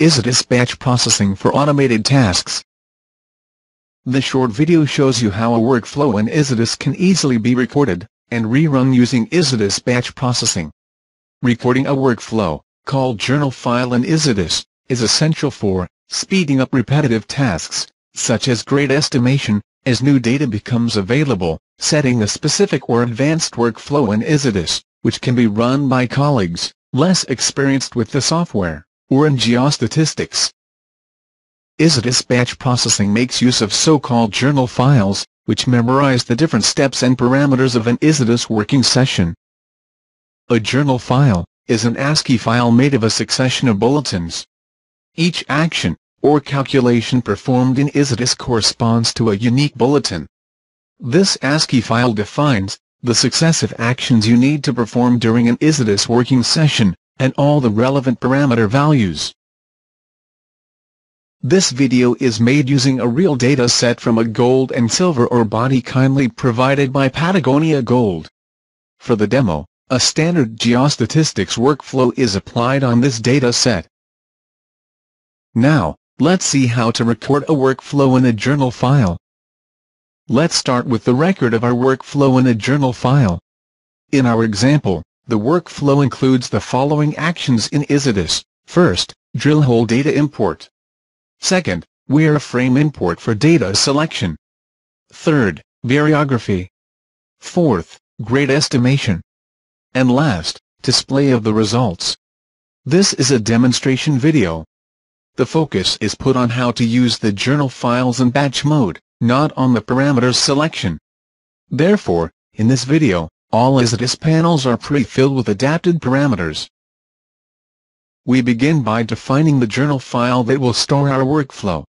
Isatis Batch Processing for Automated Tasks. The short video shows you how a workflow in Isatis can easily be recorded and rerun using Isatis Batch Processing. Recording a workflow, called journal file in Isatis, is essential for speeding up repetitive tasks, such as grade estimation, as new data becomes available, setting a specific or advanced workflow in Isatis, which can be run by colleagues less experienced with the software, or in geostatistics. Isatis batch processing makes use of so-called journal files, which memorize the different steps and parameters of an Isatis working session. A journal file is an ASCII file made of a succession of bulletins. Each action, or calculation performed in Isatis corresponds to a unique bulletin. This ASCII file defines the successive actions you need to perform during an Isatis working session, and all the relevant parameter values. This video is made using a real data set from a gold and silver ore body kindly provided by Patagonia Gold. For the demo, a standard geostatistics workflow is applied on this data set. Now, let's see how to record a workflow in a journal file. Let's start with the record of our workflow in a journal file. In our example, the workflow includes the following actions in Isatis. First, drill hole data import. Second, wireframe import for data selection. Third, variography. Fourth, grade estimation. And last, display of the results. This is a demonstration video. The focus is put on how to use the journal files in batch mode not on the parameters selection. Therefore, in this video, all Isatis panels are pre-filled with adapted parameters. We begin by defining the journal file that will store our workflow.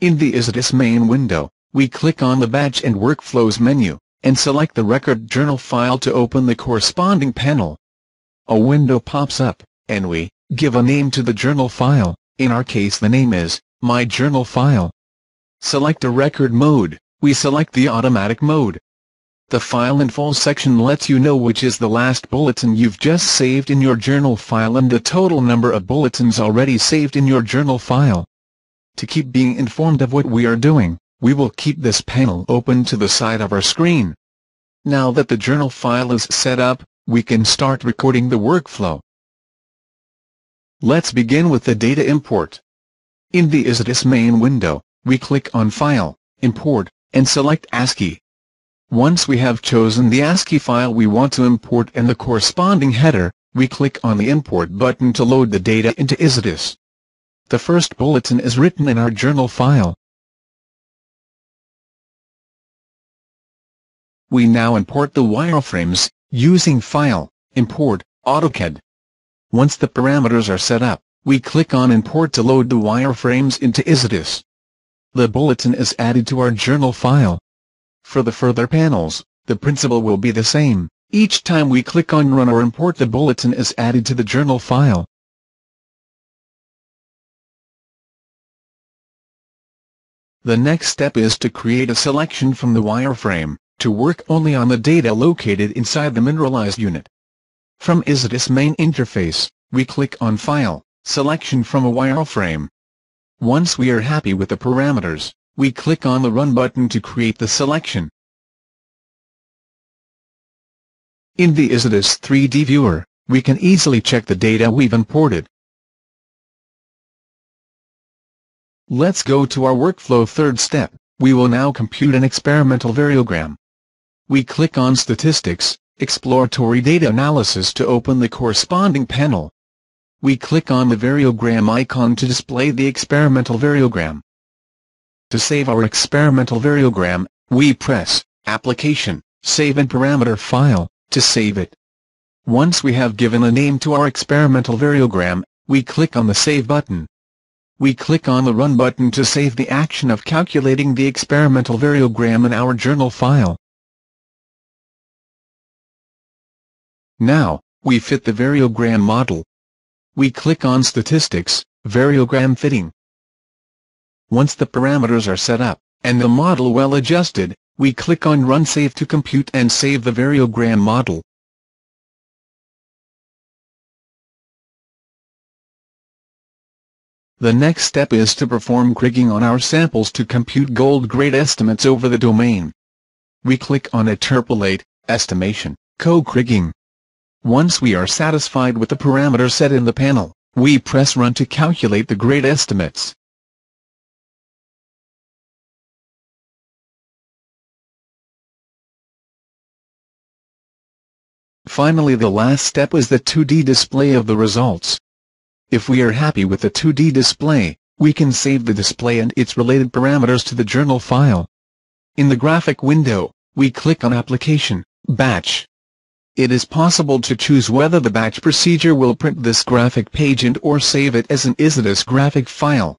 In the Isatis main window, we click on the Batch and Workflows menu, and select the record journal file to open the corresponding panel. A window pops up, and we give a name to the journal file, in our case the name is My Journal File. Select a record mode, we select the automatic mode. The File Info section lets you know which is the last bulletin you've just saved in your journal file and the total number of bulletins already saved in your journal file. To keep being informed of what we are doing, we will keep this panel open to the side of our screen. Now that the journal file is set up, we can start recording the workflow. Let's begin with the data import. In the Isatis main window, we click on File, Import, and select ASCII. Once we have chosen the ASCII file we want to import and the corresponding header, we click on the Import button to load the data into Isatis. The first bulletin is written in our journal file. We now import the wireframes, using File, Import, AutoCAD. Once the parameters are set up, we click on Import to load the wireframes into Isatis the bulletin is added to our journal file. For the further panels, the principle will be the same. Each time we click on Run or import the bulletin is added to the journal file. The next step is to create a selection from the wireframe, to work only on the data located inside the mineralized unit. From Isatis main interface, we click on File, Selection from a wireframe, once we are happy with the parameters, we click on the Run button to create the selection. In the Isatis 3D viewer, we can easily check the data we've imported. Let's go to our workflow third step, we will now compute an experimental variogram. We click on Statistics, Exploratory Data Analysis to open the corresponding panel we click on the variogram icon to display the experimental variogram. To save our experimental variogram, we press Application, Save in Parameter File, to save it. Once we have given a name to our experimental variogram, we click on the Save button. We click on the Run button to save the action of calculating the experimental variogram in our journal file. Now, we fit the variogram model, we click on Statistics, Variogram Fitting. Once the parameters are set up, and the model well adjusted, we click on Run Save to compute and save the variogram model. The next step is to perform kriging on our samples to compute gold grade estimates over the domain. We click on Interpolate, Estimation, Co-kriging. Once we are satisfied with the parameter set in the panel, we press Run to calculate the grade estimates. Finally the last step is the 2D display of the results. If we are happy with the 2D display, we can save the display and its related parameters to the journal file. In the graphic window, we click on Application, Batch. It is possible to choose whether the batch procedure will print this graphic page and or save it as an Isatis graphic file.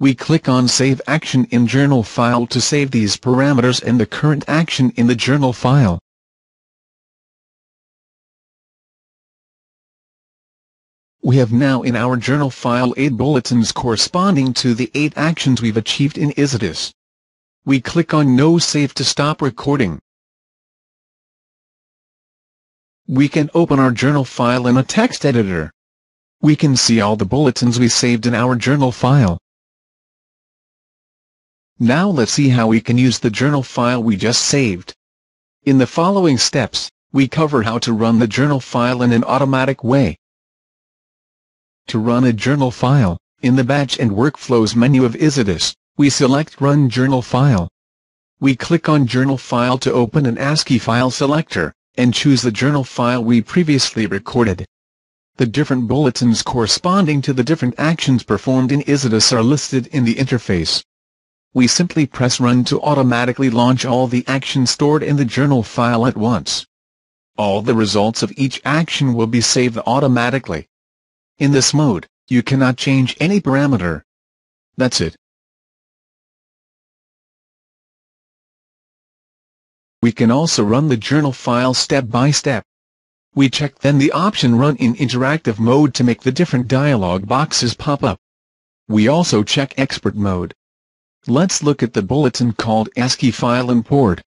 We click on Save Action in Journal File to save these parameters and the current action in the journal file. We have now in our journal file 8 bulletins corresponding to the 8 actions we've achieved in Isatis. We click on No Save to stop recording. We can open our journal file in a text editor. We can see all the bulletins we saved in our journal file. Now let's see how we can use the journal file we just saved. In the following steps, we cover how to run the journal file in an automatic way. To run a journal file, in the Batch and Workflows menu of Isatis, we select Run Journal File. We click on Journal File to open an ASCII file selector, and choose the journal file we previously recorded. The different bulletins corresponding to the different actions performed in Isatis are listed in the interface. We simply press Run to automatically launch all the actions stored in the journal file at once. All the results of each action will be saved automatically. In this mode, you cannot change any parameter. That's it. We can also run the journal file step by step. We check then the option Run in interactive mode to make the different dialog boxes pop up. We also check export mode. Let's look at the bulletin called ASCII file import.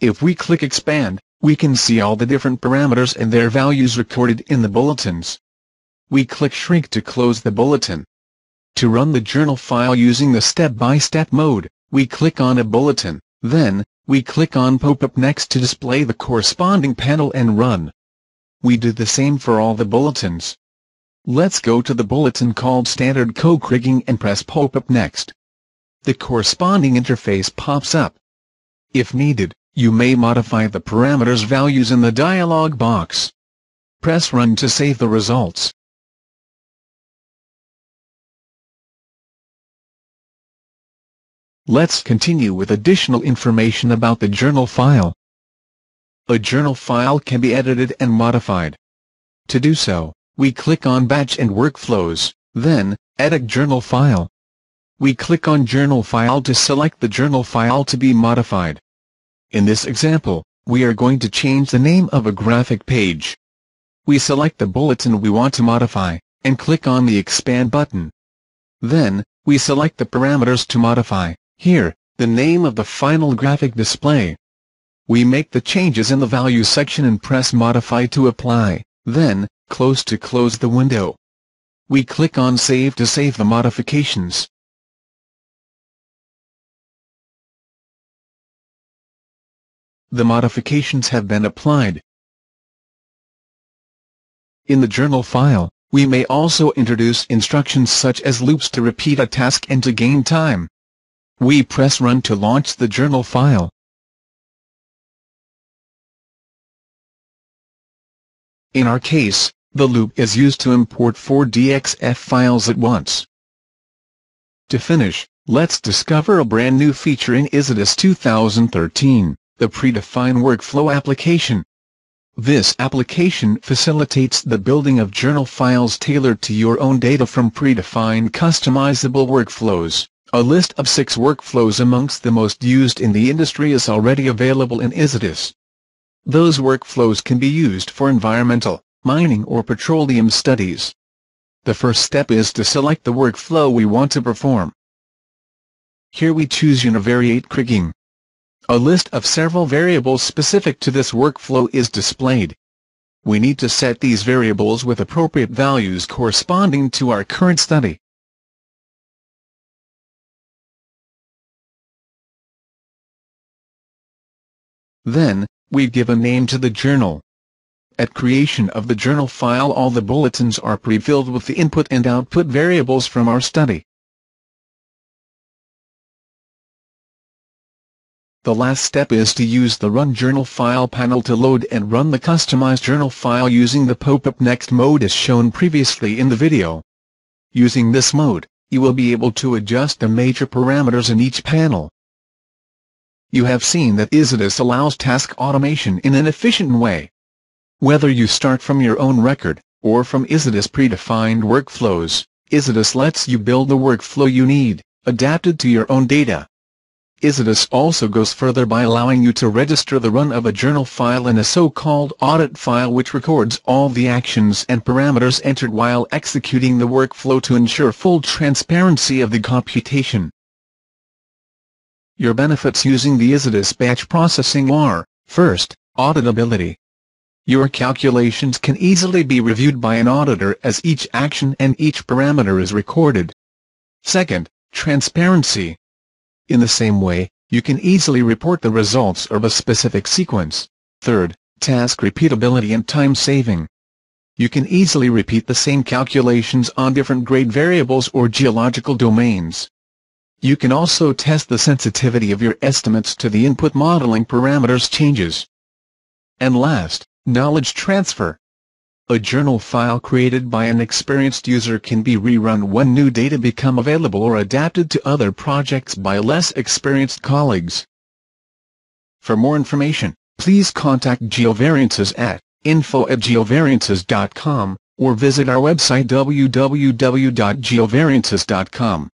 If we click expand, we can see all the different parameters and their values recorded in the bulletins. We click Shrink to close the bulletin. To run the journal file using the step-by-step -step mode, we click on a bulletin, then, we click on Pop-up next to display the corresponding panel and run. We do the same for all the bulletins. Let's go to the bulletin called Standard Co-kriging and press Pop-up next. The corresponding interface pops up. If needed, you may modify the parameters values in the dialog box. Press Run to save the results. Let's continue with additional information about the journal file. A journal file can be edited and modified. To do so, we click on Batch and Workflows, then, Edit Journal File. We click on Journal File to select the journal file to be modified. In this example, we are going to change the name of a graphic page. We select the bulletin we want to modify, and click on the Expand button. Then, we select the parameters to modify. Here, the name of the final graphic display. We make the changes in the Value section and press Modify to apply, then, Close to close the window. We click on Save to save the modifications. The modifications have been applied. In the journal file, we may also introduce instructions such as loops to repeat a task and to gain time. We press Run to launch the journal file. In our case, the loop is used to import four DXF files at once. To finish, let's discover a brand new feature in Isatis 2013, the Predefine Workflow application. This application facilitates the building of journal files tailored to your own data from predefined customizable workflows. A list of six workflows amongst the most used in the industry is already available in Isatis. Those workflows can be used for environmental, mining or petroleum studies. The first step is to select the workflow we want to perform. Here we choose univariate kriging. A list of several variables specific to this workflow is displayed. We need to set these variables with appropriate values corresponding to our current study. Then, we give a name to the journal. At creation of the journal file all the bulletins are pre-filled with the input and output variables from our study. The last step is to use the Run Journal File panel to load and run the customized journal file using the pop-up next mode as shown previously in the video. Using this mode, you will be able to adjust the major parameters in each panel. You have seen that Isatis allows task automation in an efficient way. Whether you start from your own record, or from Isatis predefined workflows, Isatis lets you build the workflow you need, adapted to your own data. Isatis also goes further by allowing you to register the run of a journal file in a so-called audit file which records all the actions and parameters entered while executing the workflow to ensure full transparency of the computation. Your benefits using the Isatis batch processing are, first, auditability. Your calculations can easily be reviewed by an auditor as each action and each parameter is recorded. Second, transparency. In the same way, you can easily report the results of a specific sequence. Third, task repeatability and time saving. You can easily repeat the same calculations on different grade variables or geological domains. You can also test the sensitivity of your estimates to the input modeling parameters changes. And last, knowledge transfer. A journal file created by an experienced user can be rerun when new data become available or adapted to other projects by less experienced colleagues. For more information, please contact GeoVariances at info at geovariances.com or visit our website www.geovariances.com.